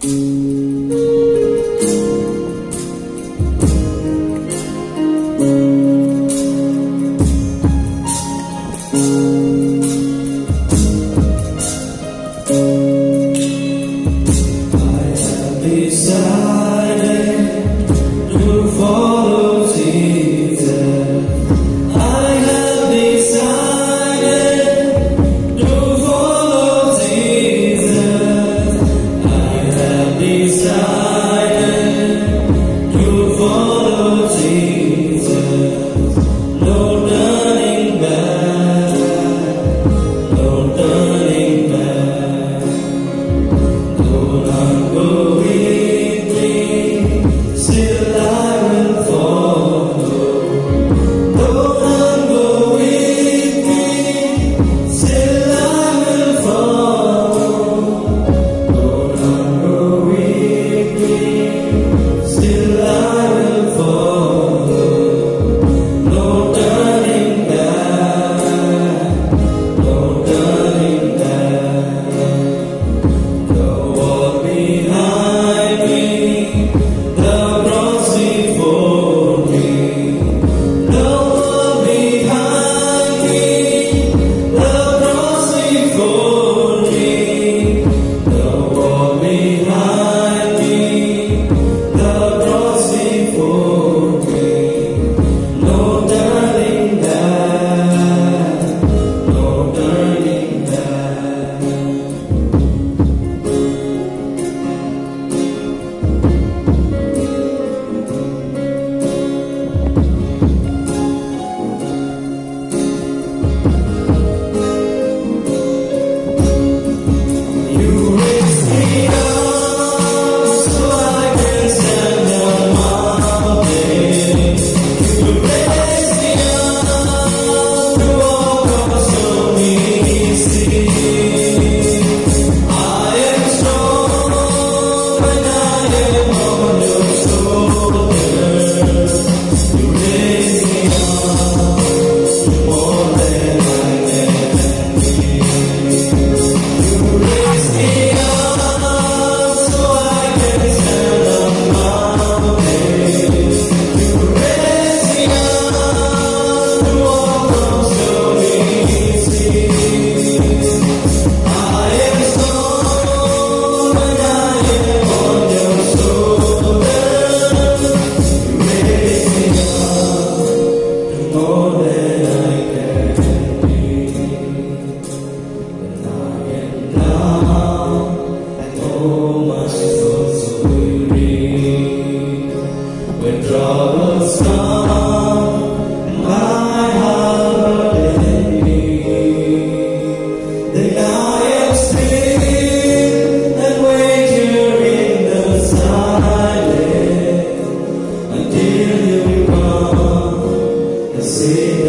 Thank still sim